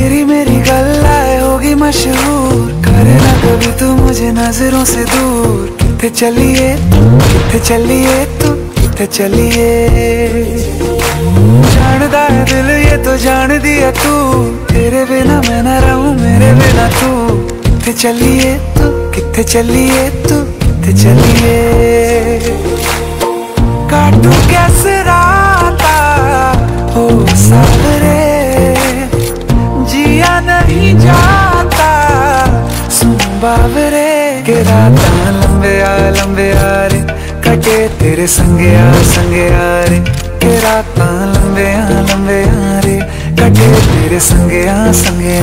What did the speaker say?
तेरी मेरी गल्लाए होगी मशहूर। करे ना कभी तू मुझे नज़रों से दूर। कितने चलिए कितने चलिए तू, कितने चलिए। जानदा है दिल ये तो जान दिया तू। तेरे बिना मैं ना रहूँ, मेरे बिना तू। कितने चलिए तू, कितने चलिए तू, कितने चलिए। काटू कैसे राता हो सावरे बावरे, के राता लंबे आ लंबे आ रे कटे तेरे संगे आ संगे आ रे, के राता लंबे आ लंबे आ रे कटे तेरे संगे आ, संगे